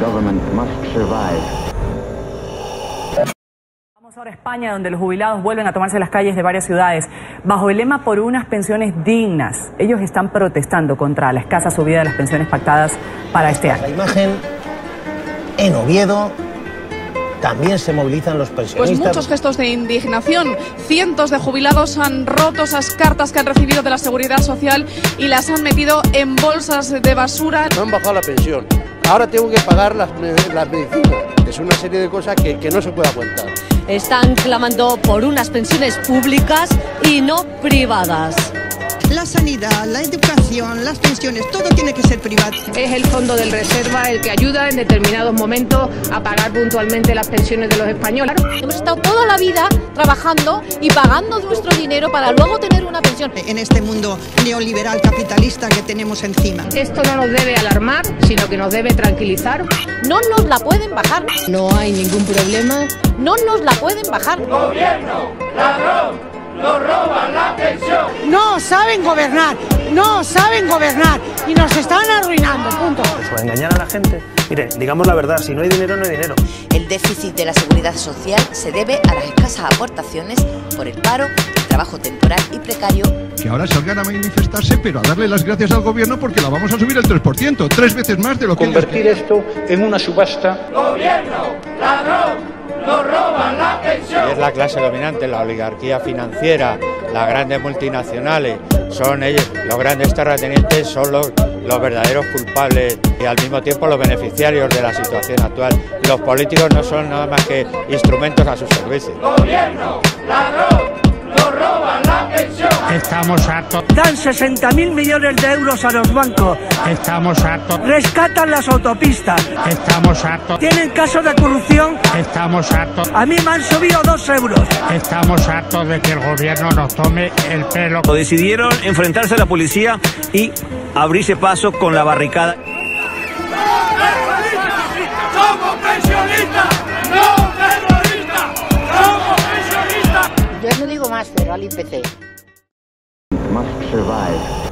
government must survive. Vamos ahora a España, donde los jubilados vuelven a tomarse las calles de varias ciudades bajo el lema por unas pensiones dignas. Ellos están protestando contra la escasa subida de las pensiones pactadas para este año. La imagen en Oviedo también se movilizan los Pues pensionistas. muchos gestos de indignación. Cientos de jubilados han roto esas cartas que han recibido de la Seguridad Social y las han metido en bolsas de basura. Me han bajado la pensión. Ahora tengo que pagar las, las medicinas. Es una serie de cosas que, que no se puede aguantar. Están clamando por unas pensiones públicas y no privadas. La sanidad, la educación, las pensiones, todo tiene que ser privado. Es el fondo del reserva el que ayuda en determinados momentos a pagar puntualmente las pensiones de los españoles. Hemos estado toda la vida trabajando y pagando nuestro dinero para luego tener una pensión. En este mundo neoliberal capitalista que tenemos encima. Esto no nos debe alarmar, sino que nos debe tranquilizar. No nos la pueden bajar. No hay ningún problema. No nos la pueden bajar. No saben gobernar, no saben gobernar y nos están arruinando, punto. Eso, engañar a la gente. Mire, digamos la verdad, si no hay dinero, no hay dinero. El déficit de la seguridad social se debe a las escasas aportaciones por el paro, el trabajo temporal y precario. Que ahora salgan a manifestarse, pero a darle las gracias al gobierno porque la vamos a subir el 3%, tres veces más de lo que... ellos Convertir esto en una subasta. Es la clase dominante, la oligarquía financiera, las grandes multinacionales, son ellos, los grandes terratenientes son los, los verdaderos culpables y al mismo tiempo los beneficiarios de la situación actual. Los políticos no son nada más que instrumentos a su servicio. Estamos hartos, Dan 60 mil millones de euros a los bancos, estamos hartos, rescatan las autopistas, estamos hartos, tienen casos de corrupción. estamos hartos, A mí me han subido dos euros. estamos hartos de que el gobierno nos tome el pelo. Decidieron enfrentarse a la policía y abrirse paso con la barricada. Yo no digo más, pero al IPC. Must survive.